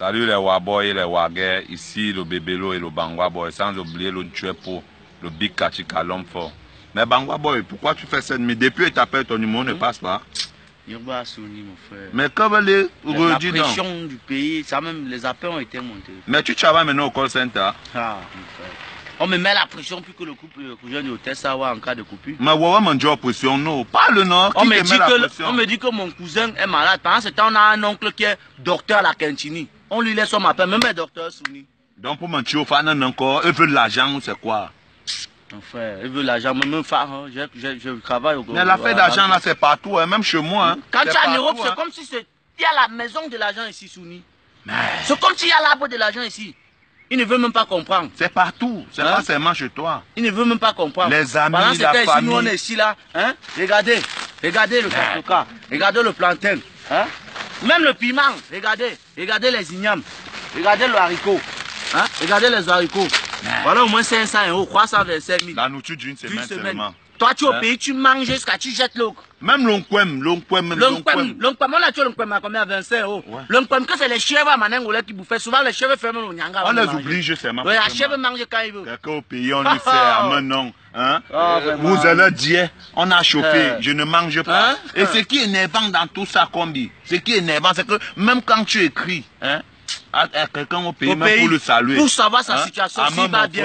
Salut les Waboy et les Wagais, ici le Bébélo et le Bangwa Boy, sans oublier le Djuepo, le Big Kachika, l'homme fort. Mais Bangwa Boy, pourquoi tu fais ça Mais depuis il t'appelle, ton numéro ne passe pas. Souni, mon frère. Mais comme les La redis donc. pression du pays, ça même, les appels ont été montés. Mais tu travailles maintenant au call center. Ah, mon frère. On me met la pression plus que le couple le cousin de hôtel Sawa en cas de coupure. Mais ouais, mon job pression, non. Parle non. On Qui me, dit la que, on me dit que mon cousin est malade. Pendant ce temps, on a un oncle qui est docteur à la Kentini. On lui laisse son appel, même un docteur Souni. Donc pour mon tio, fan encore, eux veulent l'argent ou c'est quoi? Mon frère, il veut l'argent, mais même faire, hein, je, je, je travaille au Mais l'affaire d'argent là, c'est partout, hein, même chez moi. hein. Quand tu es en Europe, hein. c'est comme si c'est- il y a la maison de l'argent ici, Souni. C'est comme s'il y a l'arbre de l'argent ici. Il ne veut même pas comprendre. C'est partout, c'est Hein? pas seulement chez toi. Il ne veut même pas comprendre. Les amis, Pendant la ici, famille. nous, on est ici, là. Hein? Regardez. Regardez le castoka. Regardez le plantain. Hein? Même le piment. Regardez. Regardez les ignames. Regardez le haricot. Hein? Regardez les haricots. Voilà au moins 500 euros, 325 000. La nourriture d'une Une semaine semaine. seulement. Toi, tu es au Hein? pays, tu manges jusqu'à tu jettes l'eau. Même l'onquem, l'onquem, L'onquem, l'onquem. on a tué l'onquem à combien 25 euros. Ouais. L'onquem, que c'est les chèvres à Manengolais qui bouffaient. Souvent, les chèvres ferment le nyanga. On les manger. oblige seulement. Oui, pour la que chèvre moi. mange quand il veut. Quelqu'un au pays, on lui fait à mon nom. Hein? Ah, vous allez dire, on a chauffé, Euh. je ne mange pas. Hein? Et ce qui est énervant dans tout ça, Combi, ce qui est énervant, c'est que même quand tu écris, hein, à, à quelqu'un au pays, Au même pays, pour le saluer. pour savoir sa hein, situation, à s'il va bien.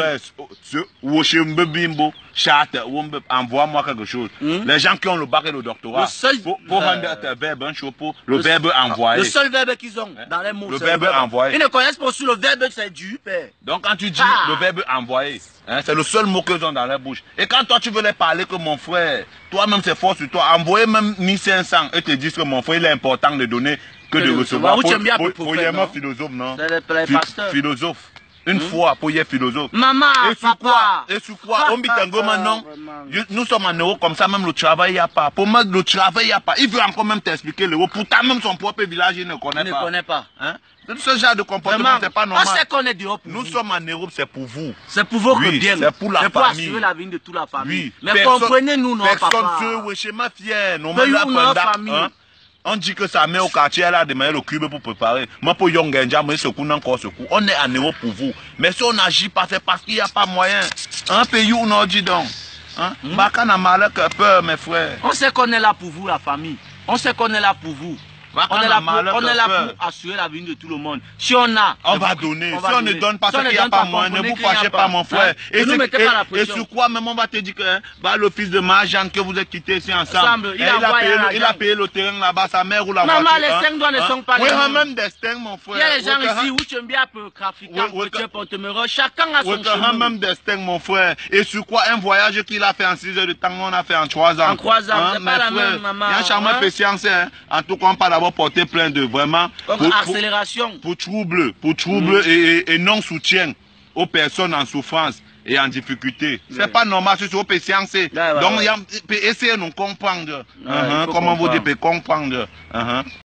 Mbe- envoie-moi quelque chose. Hmm? Les gens qui ont le bac et le doctorat, Le seul- pour, pour euh, rendre tes verbes un chapeau, le, verbe envoyer. Le seul verbe qu'ils ont dans les mots. Le verbe envoyer. Ils ne connaissent pas aussi le verbe, c'est du père. Donc quand tu dis Ah. le verbe envoyer, hein, c'est le seul mot qu'ils ont dans leur bouche. Et quand toi tu veux les parler que mon frère, toi-même c'est fort sur toi, envoyer même 1500 et te disent que mon frère il est important de donner que Que de de recevoir. bien pour, pour pour, pour philosophe, non. Philosophe. Une fois, pour y être philosophe. Maman, Et sur quoi? Et sur quoi? On. Vraiment. Je- Nous sommes en euro comme ça, même le travail, il n'y a pas. Pour moi, le travail, il n'y a pas. Il veut encore même t'expliquer l'euro. Pourtant, même son propre village, il ne connaît Il ne pas. connaît pas. Hein? Ce genre de comportement, c'est pas on normal. sait qu'on est Nous vous. sommes en Europe, c'est pour vous. C'est pour votre Oui, bien. c'est pour la C'est pour famille. assurer la vie de toute la famille. Oui. Mais Personne- comprenez-nous, non, Personne papa. se ouais, chez ma fière. Non, Mais non, pendant- famille? On dit que sa mère au quartier, elle a demandé le cube pour préparer. On est en Europe pour vous. Mais si on n'agit pas, c'est parce qu'il n'y a pas moyen. Un pays où on dit donc. Hein? Hmm? N'a mal que peur, mes frères. On sait qu'on est là pour vous, la famille. On sait qu'on est là pour vous. On est là, pour, on est là pour assurer la vie de tout le monde. Si on a, On c'est va donner. on si va on ne donne pas, Si c'est ne qu'il n'y a pas moyen. Ne vous fâchez pas, mon frère. Hein? C'est- mettez pas la et sur quoi, même on va te dire que hein, bah, le fils de Majan que vous êtes quitté ici ensemble. Ensemble, il hein, a payé le, il a payé le terrain là-bas, sa mère ou la Maman, voiture. les hein, cinq doigts ne hein? sont pas Oui, les hein, mêmes. même des mon frère. Il y a les gens ici hein. où tu aimes bien un peu porte-meurer. Chacun a son chemin. même des mon frère. Et sur quoi un voyage qu'il a fait en 6 heures de temps, on a fait en 3 ans. En trois ans, c'est pas la même, maman, Il y a un charmant hein? hein? En tout cas, on peut d'abord porter plein de vraiment. Comme pour- pour- accélération. pour trouble, pour trouble et, et- et non-soutien aux personnes en souffrance et en difficulté. C'est pas normal, c'est sur patience. Ouais, ouais, Donc, ouais. essayez de nous comprendre. Uh-huh, Comment vous dites, comprendre. Uh-huh.